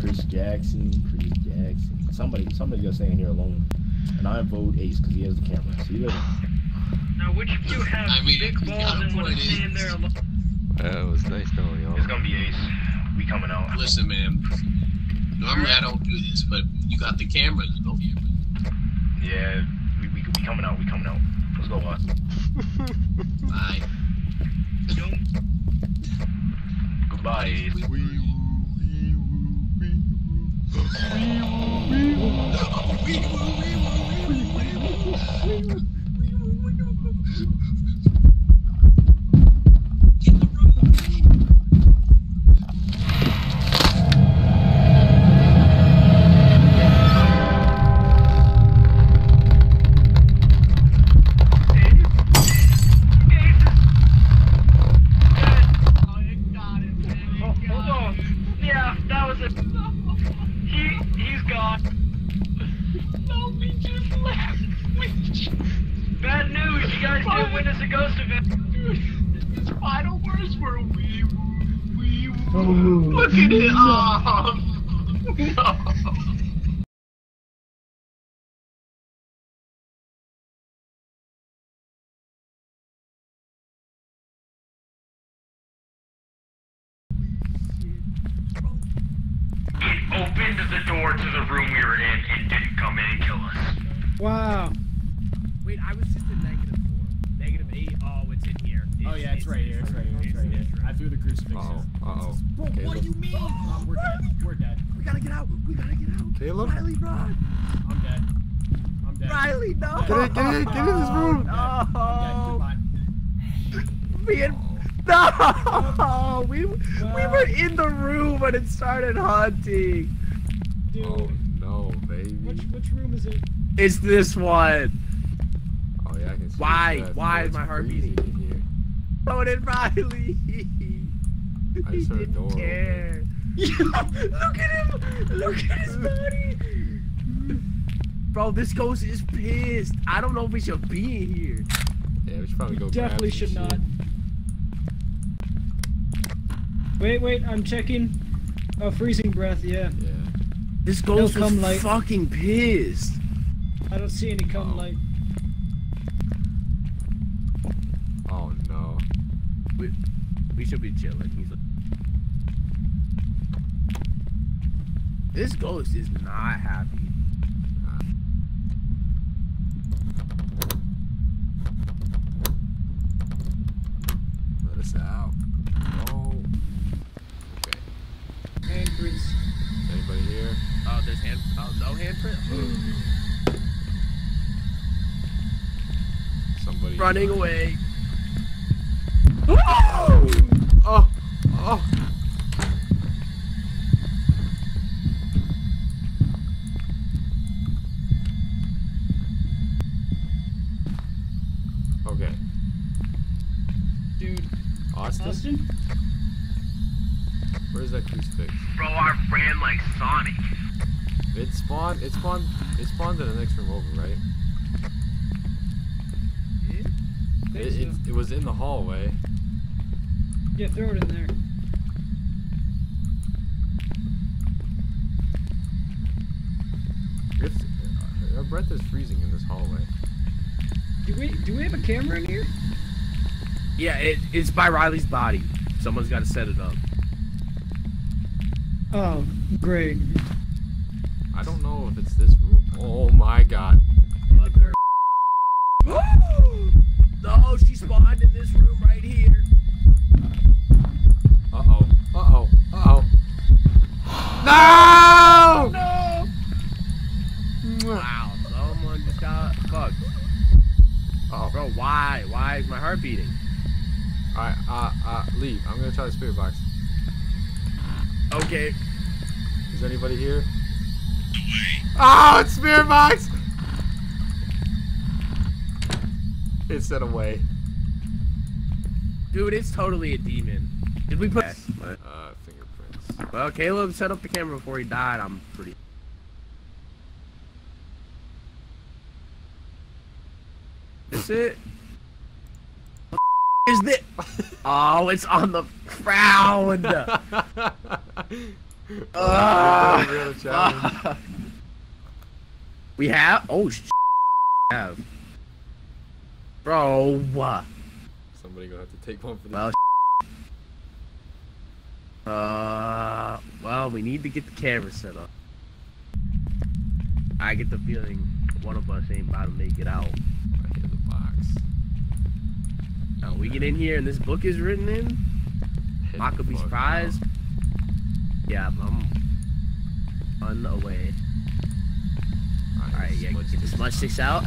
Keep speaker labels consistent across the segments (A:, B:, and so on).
A: Chris Jackson, Chris Jackson. Somebody, somebody just staying here alone. And I vote Ace because he has the camera. See you later.
B: Now, which of you have
C: I mean,
B: big
C: you
B: balls
C: gotta
B: and want to
C: it
B: stand
C: in.
B: there alone?
D: That was nice knowing y'all.
E: It's gonna be Ace. We coming out.
C: Listen, man. Normally I don't do this, but you got the camera, you know.
E: Yeah, we, we, we coming out. We coming out. Let's go, boss.
C: Bye.
E: Goodbye, Ace.
B: Oh, door to the room we were in and didn't come in and kill us.
F: Wow.
G: Wait, I was just in negative four. Negative eight. Oh, it's in here.
F: Oh yeah, it's right here. It's right here. It's right here. I threw the crucifix.
D: Uh oh.
F: in.
D: Uh oh.
G: Bro, what do you mean?
F: Oh, we're dead. We're dead.
G: We gotta get out. We gotta get out.
D: Caleb?
G: Riley, run.
F: I'm dead. I'm dead.
G: Riley, no.
D: Get in, get in, get in this room.
F: I'm dead.
G: No.
F: Goodbye.
G: Me and no. We we were in the room when it started hunting.
F: Dude,
D: Oh no, baby.
F: which which room is it?
G: It's this one.
D: Oh yeah, I can see.
G: Why?
D: his breath.
G: Why is my heart
D: freezing
G: beating?
D: in here.
G: So did Riley.
D: I just heard a
G: didn't
D: door open.
G: care. Look at him. Look at his body. Bro, this ghost is pissed. I don't know if we should be in here.
D: Yeah, we should probably go. grab
F: Definitely
D: some
F: should
D: shit.
F: not. Wait, wait, I'm checking. Oh, freezing breath, yeah.
D: Yeah.
G: This ghost
F: come
G: was
F: light.
G: fucking pissed.
F: I don't see any cum
D: Oh.
F: light.
D: Oh no.
G: We, we should be chilling. He's like, this ghost is not happy.
D: Let us out. No. Okay.
F: Handprints.
D: Anybody here?
G: Oh, there's hand. Oh, no handprint.
D: Somebody.
G: Running away.
D: Oh! oh! Oh! Okay.
F: Dude.
D: Austin?
F: Austin?
D: Where's that crucifix?
B: Bro, I ran like Sonic.
D: It spawned. It spawned. It spawned in the next room over, right?
F: Think
D: It, it,
F: so.
D: it was in the hallway.
F: Yeah, throw it in there.
D: It's, uh, our breath is freezing in this hallway.
F: Do we do we have a camera in here?
G: Yeah, it, it's by Riley's body. Someone's got to set it up.
F: Oh, great.
D: I don't know if it's this room. Oh my god.
G: no, she spawned in this room right here.
D: Uh oh. Uh oh. Uh oh. No!
G: No! Wow, someone just got fucked.
D: Oh.
G: Bro, why? Why is my heart beating?
D: Alright, uh, uh, leave. I'm gonna try the spirit box.
G: Okay.
D: Is anybody here? Oh, it's spirit box! It said away.
G: Dude, it's totally a demon. Did we put...
D: Uh, fingerprints.
G: Well, Caleb set up the camera before he died. I'm pretty... Is it? Is it? Oh, it's on the ground. Ah!
D: We had a challenge.
G: Ah. We have. Oh sh. Have. Bro, what?
D: Somebody gonna have to take one for the.
G: Well. Uh, well, we need to get the camera set up. I get the feeling one of us ain't about to make it out.
D: I hear the box.
G: Now we get in here and this book is written in.
D: Hit
G: Not be surprised. Yeah, I'm unaware. Alright, yeah,
D: smudge
G: get the
D: this.
G: smudge sticks out.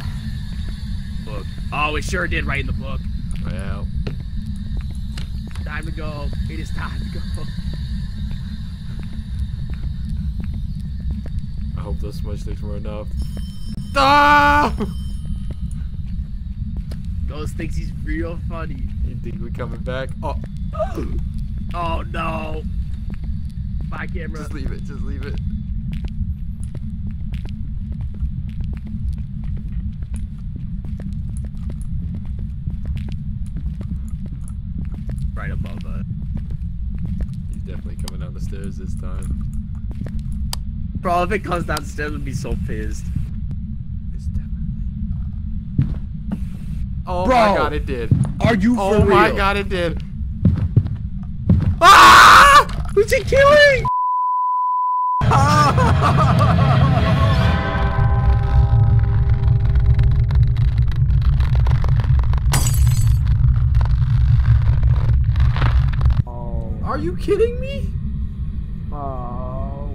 G: Book. Oh, it sure did right in the book.
D: Well,
G: Time to go. It is time to go.
D: I hope those smudge sticks were enough. Ah!
G: Ghost thinks he's real funny.
D: You think we're coming back? Oh,
G: Oh no. My camera.
D: just leave it. Just leave it.
G: Right above us.
D: He's definitely coming down the stairs this time.
G: Bro, if it comes downstairs, I'd be so pissed.
D: It's definitely. Oh
G: Bro.
D: my god, it did.
G: Are you
D: Oh
G: for
D: my
G: real?
D: god, it did. Ah!
G: Who's he killing?
D: Are you kidding me?
G: Oh.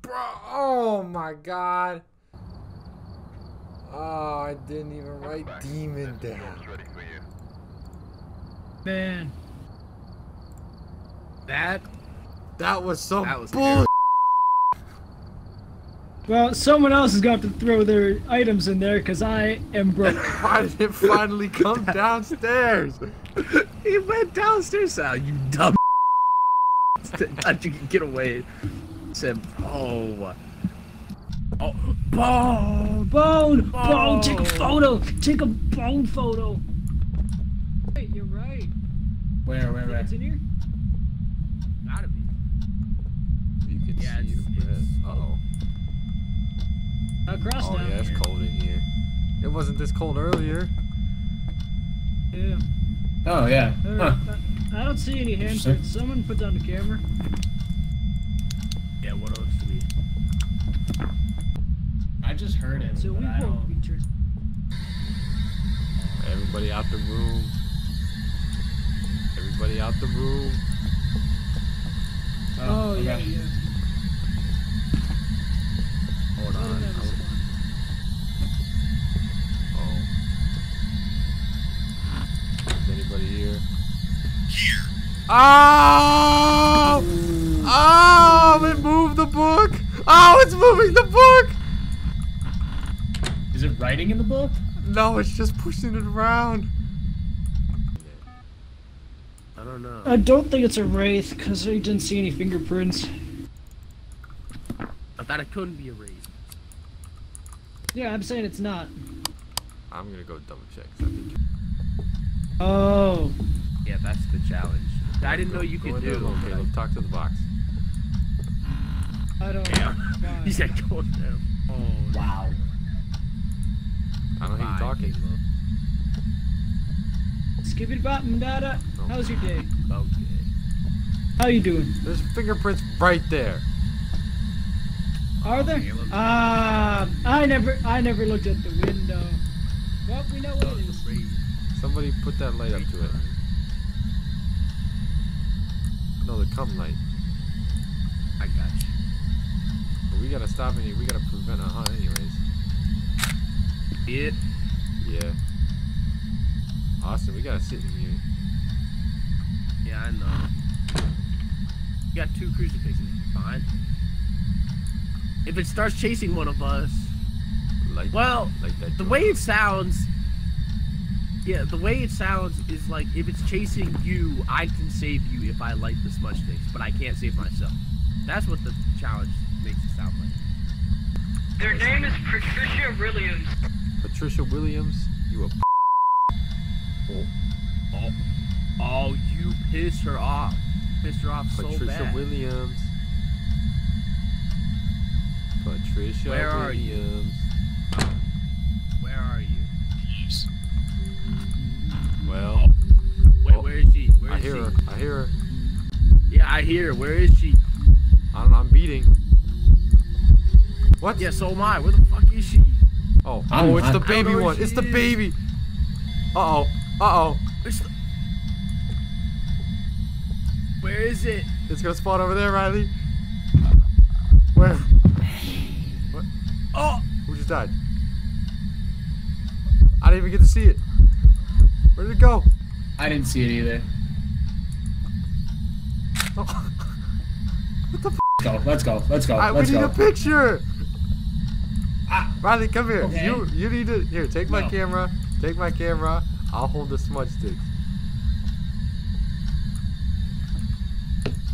D: Bro, oh my god. Oh, I didn't even write demon down.
F: Man.
G: That
D: That was so
G: That was
D: bull.
F: Well, someone else is going to have to throw their items in there because I am broke.
D: Why did it finally come downstairs?
G: he went downstairs. Ah, you dumb. Thought you could get away. Said, oh, oh,
F: Bone, bone, bone, take a photo. Take a bone photo. Wait, you're right.
A: Where, where,
F: Think
A: where?
F: It's in here?
G: gotta be.
D: You can
G: Yeah,
D: see
G: it's-
D: your breath.
G: it's-
D: Uh-oh.
F: Across
D: Oh
F: now.
D: yeah, it's cold in here. It wasn't this cold earlier.
F: Yeah.
A: Oh, yeah.
F: All
A: Huh.
F: I I don't see any
A: Interesting.
F: handprints. Someone put down the camera.
G: Yeah, what else do we?
A: I just heard it.
F: So we
A: but I don't-
F: be
D: Everybody out the room. Everybody out the room.
F: Oh, yeah,
A: okay.
F: yeah.
G: Hold
F: Oh,
G: on.
F: that was
G: I'll-
F: fun.
D: Oh. Is anybody here? Here. Oh! Oh! It moved the book. Oh, it's moving the book.
A: Is it writing in the book?
D: No, it's just pushing it around.
G: I don't know.
F: I don't think it's a wraith because I didn't see any fingerprints.
G: I thought it couldn't be a wraith.
F: Yeah, I'm saying it's not.
D: I'm gonna go double check. I think
F: Oh.
G: Yeah, that's the challenge. I didn't know you could
D: in there
G: do.
D: alone,
G: but I-
D: Caleb. Talk to the box.
F: I don't
G: Damn.
F: Fine.
G: He said go down. Oh,
A: Wow.
D: I don't hear you
G: fine,
D: talking.
G: Caleb.
F: Skibbity bop and dada. How's your day?
G: Okay.
F: How you doing?
D: There's fingerprints right there.
F: Are there?
G: Caleb.
F: Ah, I never, I never looked at the window. Well, we know what
G: Oh, it's
D: Somebody put that light up to it. Cum light.
G: I got you.
D: But we gotta stop any. We gotta prevent a hunt, anyways.
G: It.
D: Yeah. Austin, we gotta sit in here.
G: Yeah, I know. You got two crucifixes. Fine. If it starts chasing one of us,
D: Like,
G: well,
D: like that.
G: the way it sounds. Yeah, the way it sounds is like if it's chasing you, I can save you if I light the smudge sticks, but I can't save myself. That's what the challenge makes it sound like.
B: Their name is Patricia Williams.
D: Patricia Williams, you a
G: Oh, oh. Oh, you pissed her off. Pissed her off so bad. Patricia.
D: Williams. Patricia
G: Where are you? Yeah, I hear her. Where is she?
D: I don't know. I'm beating. What?
G: Yeah, so am I. Where the fuck is she?
D: Oh,
A: I'm-
D: oh, it's the
A: I- I
D: baby one. It's
G: she
D: the baby. Uh oh. Uh oh.
G: Where's the... Where is it?
D: It's gonna spawn over there, Riley. Where? What?
G: Oh!
D: Who just died? I didn't even get to see it. Where did it go?
A: I didn't see it either.
D: Oh. What the f?
A: Let's go. Let's go. Let's go.
D: I, we
A: Let's
D: need
A: go.
D: a picture.
A: Ah.
D: Riley, come here.
A: Okay.
D: You you need to here. Take my camera. Take my camera. I'll hold the smudge sticks.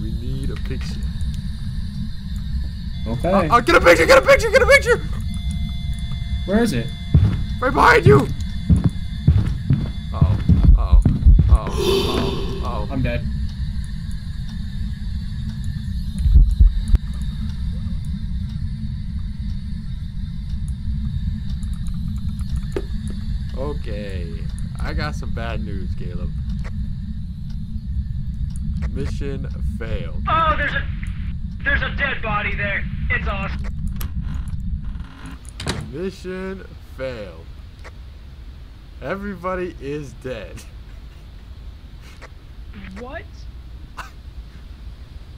D: We need a picture.
A: Okay.
D: Oh, oh, get a picture. Get a picture. Get a picture.
A: Where is it?
D: Right behind you. Uh oh. Uh oh. Uh oh. Uh oh.
A: I'm dead.
D: Okay. I got some bad news, Caleb. Mission failed.
B: Oh, there's a there's a dead body there. It's awesome.
D: Mission failed. Everybody is dead.
F: What?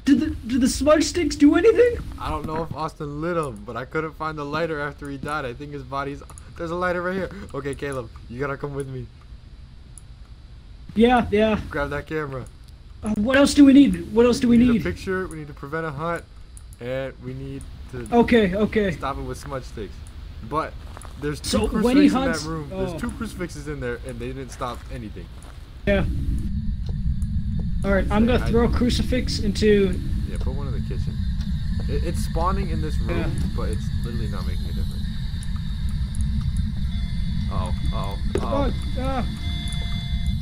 F: Did the did the smudge sticks do anything?
D: I don't know if Austin lit him, but I couldn't find the lighter after he died. I think his body's. There's a lighter right here. Okay, Caleb, you gotta come with me.
F: Yeah, yeah.
D: Grab that camera.
F: Uh, what else do we need? What else do we
D: need,
F: need?
D: a picture. We need to prevent a hunt, and we need to
F: Okay, okay.
D: stop it with smudge sticks. But there's two
F: So
D: crucifixes in that room.
F: oh.
D: There's two crucifixes in there, and they didn't stop anything.
F: Yeah. All right, I'm gonna
D: I-
F: throw a crucifix into.
D: Yeah, put one in the kitchen. It, it's spawning in this room,
F: Yeah.
D: but it's literally not making a difference. Uh oh, uh oh, uh
F: Oh, uh,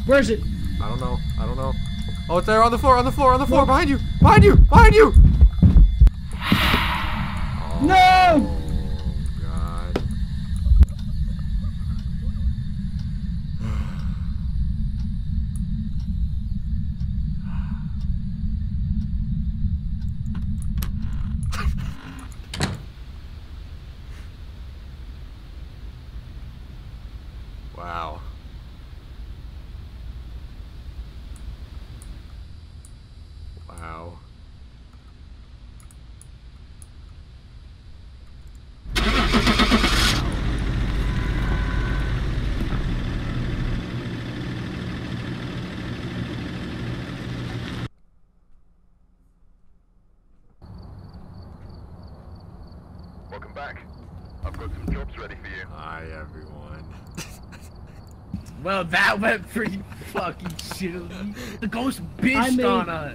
F: where's it?
D: oh. I don't know, I don't know. Oh, it's there on the floor, on the floor, on the floor, behind you, behind you, behind you!
F: No!
D: Oh, God. Wow. Wow.
E: Welcome back. I've got some jobs ready for you.
D: Hi, everyone.
G: Well, that went pretty fucking shittily. The ghost bitched
F: made-
G: on us.